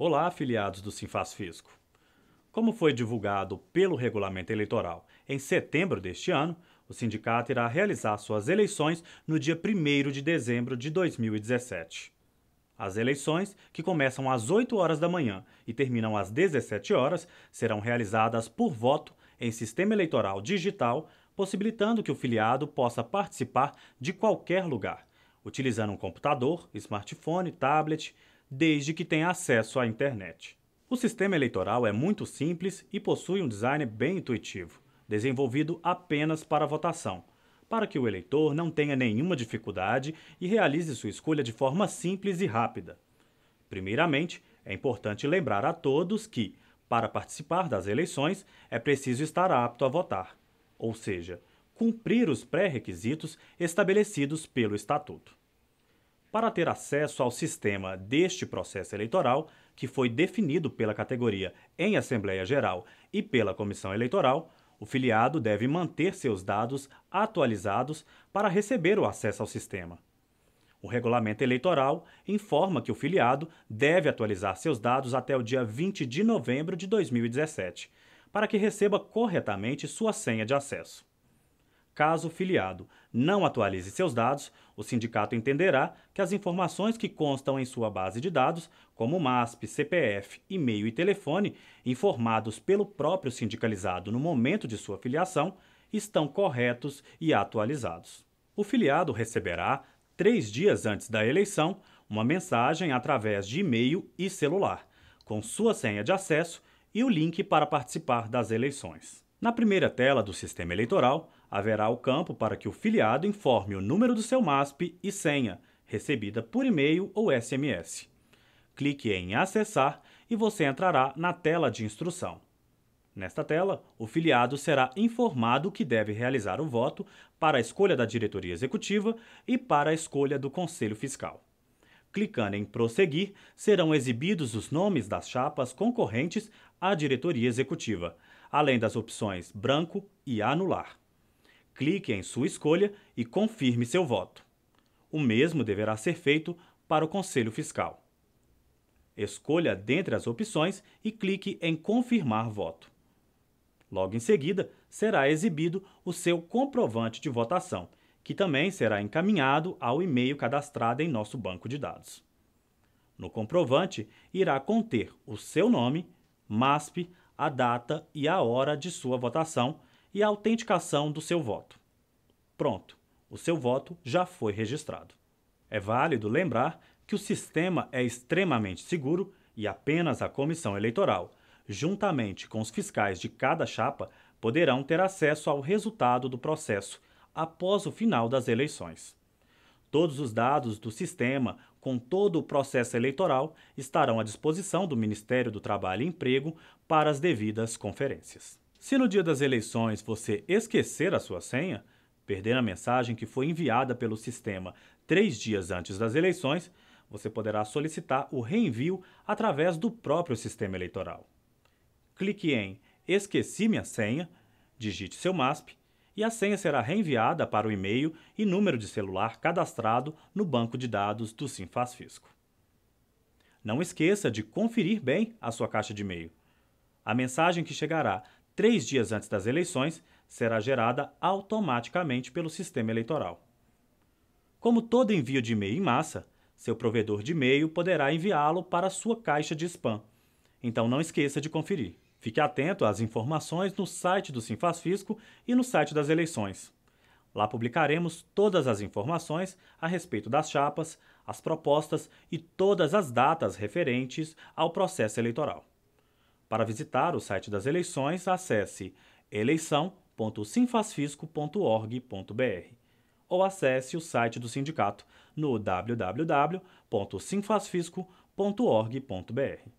Olá, afiliados do Sinfaz Fisco. Como foi divulgado pelo Regulamento Eleitoral em setembro deste ano, o sindicato irá realizar suas eleições no dia 1 de dezembro de 2017. As eleições, que começam às 8 horas da manhã e terminam às 17 horas, serão realizadas por voto em sistema eleitoral digital, possibilitando que o filiado possa participar de qualquer lugar, utilizando um computador, smartphone, tablet, desde que tenha acesso à internet. O sistema eleitoral é muito simples e possui um design bem intuitivo, desenvolvido apenas para votação, para que o eleitor não tenha nenhuma dificuldade e realize sua escolha de forma simples e rápida. Primeiramente, é importante lembrar a todos que, para participar das eleições, é preciso estar apto a votar, ou seja, cumprir os pré-requisitos estabelecidos pelo Estatuto. Para ter acesso ao sistema deste processo eleitoral, que foi definido pela categoria em Assembleia Geral e pela Comissão Eleitoral, o filiado deve manter seus dados atualizados para receber o acesso ao sistema. O regulamento eleitoral informa que o filiado deve atualizar seus dados até o dia 20 de novembro de 2017, para que receba corretamente sua senha de acesso. Caso o filiado não atualize seus dados, o sindicato entenderá que as informações que constam em sua base de dados, como MASP, CPF, e-mail e telefone, informados pelo próprio sindicalizado no momento de sua filiação, estão corretos e atualizados. O filiado receberá, três dias antes da eleição, uma mensagem através de e-mail e celular, com sua senha de acesso e o link para participar das eleições. Na primeira tela do sistema eleitoral, haverá o campo para que o filiado informe o número do seu MASP e senha, recebida por e-mail ou SMS. Clique em Acessar e você entrará na tela de instrução. Nesta tela, o filiado será informado que deve realizar o voto para a escolha da diretoria executiva e para a escolha do conselho fiscal. Clicando em Prosseguir, serão exibidos os nomes das chapas concorrentes à diretoria executiva, além das opções branco e anular. Clique em sua escolha e confirme seu voto. O mesmo deverá ser feito para o Conselho Fiscal. Escolha dentre as opções e clique em Confirmar voto. Logo em seguida, será exibido o seu comprovante de votação, que também será encaminhado ao e-mail cadastrado em nosso banco de dados. No comprovante, irá conter o seu nome, MASP, a data e a hora de sua votação e a autenticação do seu voto. Pronto, o seu voto já foi registrado. É válido lembrar que o sistema é extremamente seguro e apenas a comissão eleitoral, juntamente com os fiscais de cada chapa, poderão ter acesso ao resultado do processo após o final das eleições. Todos os dados do sistema, com todo o processo eleitoral, estarão à disposição do Ministério do Trabalho e Emprego para as devidas conferências. Se no dia das eleições você esquecer a sua senha, perder a mensagem que foi enviada pelo sistema três dias antes das eleições, você poderá solicitar o reenvio através do próprio sistema eleitoral. Clique em Esqueci minha senha, digite seu MASP e a senha será reenviada para o e-mail e número de celular cadastrado no banco de dados do Simfaz Fisco. Não esqueça de conferir bem a sua caixa de e-mail. A mensagem que chegará três dias antes das eleições será gerada automaticamente pelo sistema eleitoral. Como todo envio de e-mail em massa, seu provedor de e-mail poderá enviá-lo para sua caixa de spam. Então não esqueça de conferir. Fique atento às informações no site do Sinfaz Fisco e no site das eleições. Lá publicaremos todas as informações a respeito das chapas, as propostas e todas as datas referentes ao processo eleitoral. Para visitar o site das eleições, acesse eleição.sinfasfisco.org.br ou acesse o site do sindicato no www.sinfasfisco.org.br.